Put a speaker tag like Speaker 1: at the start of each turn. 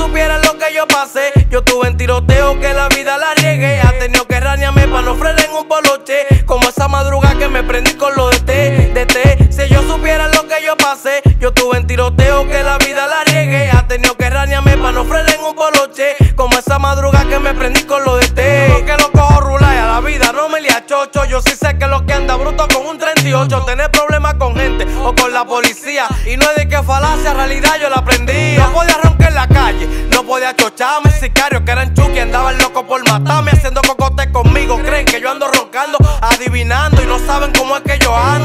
Speaker 1: supieran lo que yo pasé, yo tuve en tiroteo que la vida la riegue. Ha tenido que rañarme para no frenar en un poloche. Como esa madruga que me prendí con lo de té, de té. Si ellos supieran lo que yo pasé, yo tuve en tiroteo que la vida la riegue. Ha tenido que rañarme para no frenar en un poloche. Como esa madruga que me prendí con lo de té. Que lo cojo rula y a la vida no me le chocho. Yo sí sé que lo que anda bruto con un 38. Tener problemas con gente o con la policía. Y no es de que falacia, realidad yo la aprendí. No podía chocharme. Sicarios que eran chuki andaban locos por matarme. Haciendo cocote conmigo. Creen que yo ando roncando, adivinando. Y no saben cómo es que yo ando.